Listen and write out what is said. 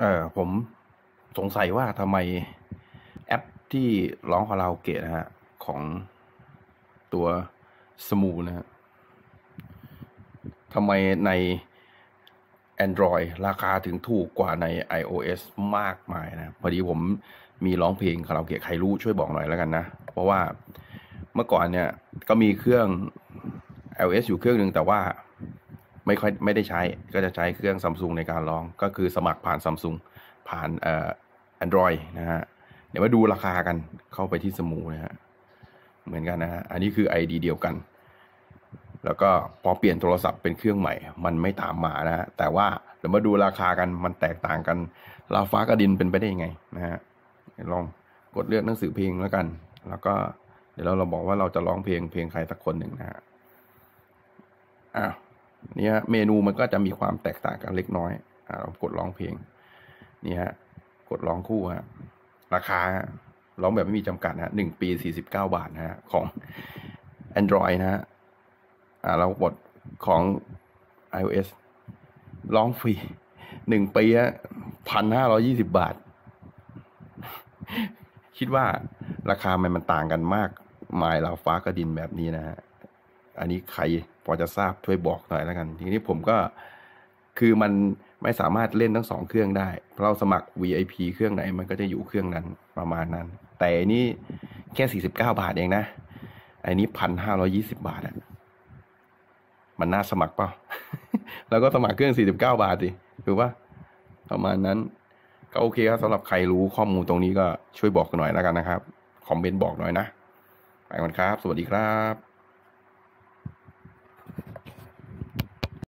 เออผมสงสัยว่าทำไมแอปที่ร้องคาราโอเกะนะฮะ ของตัวสมูนะฮะทำไมใน Android ราคาถึงถูกกว่าใน iOS มากมายนะ พอดีผมมีร้องเพลงคาราโอเกะใครรู้ช่วยบอกหน่อยแล้วกันนะ เพราะว่าเมื่อก่อนเนี่ยก็มีเครื่อง iOS อยู่เครื่องหนึ่งแต่ว่า ไม่ค่อยไม่ได้ใช้ก็จะใช้เครื่องซัมซุงในการร้องก็คือสมัครผ่านซัมซุงผ่านเอ่อ Android นะฮะเดี๋ยวมาดูราคากันเข้าไปที่สมูนะฮะเหมือนกันนะฮะอันนี้คือ ID เดียวกัน แล้วก็พอเปลี่ยนโทรศัพท์เป็นเครื่องใหม่ มันไม่ตามมานะฮะแต่ว่าเดี๋ยวมาดูราคากันมันแตกต่างกันลาฟ้ากับดินเป็นไปได้ยังไงนะฮะลองกดเลือกหนังสือเพลงแล้วกัน แล้วก็เดี๋ยวเราเราบอกว่าเราจะร้องเพลงเพลงใครสักคนหนึ่งนะฮะอะเนี่ยเมนูมันก็จะมีความแตกต่างกันเล็กน้อยอ่าเรากดร้องเพลงนี่ฮะกดร้องคู่ฮะราคาร้องแบบไม่มีจำกัดนะหนึ่งปีสี่สิบเก้าบาทนะฮะของ Android นะฮะอ่าเรากดของ iOS ร้องฟรีหนึ่งปีฮะพันห้าร้อยี่สิบบาท คิดว่าราคามันมันต่างกันมากมายเราฟ้ากระดินแบบนี้นะฮะ อันนี้ใครพอจะทราบช่วยบอกหน่อยแล้วกัน ทีนี้ผมก็คือมันไม่สามารถเล่นทั้งสองเครื่องได้เพราะเราสมัคร VIP เครื่องไหนมันก็จะอยู่เครื่องนั้นประมาณนั้น แต่อันนี้แค่ 49 บาทเองนะ อันนี้พันห้าร้อยี่สิบาทอะมันน่าสมัครเปล่า แล้วก็สมัครเครื่อง 49 บาทสิถือว่าประมาณนั้น ก็โอเคครับสำหรับใครรู้ข้อมูลตรงนี้ก็ช่วยบอกกันหน่อยแล้วกันนะครับ คอมเมนต์บอกหน่อยนะ ไปก่อนครับ สวัสดีครับ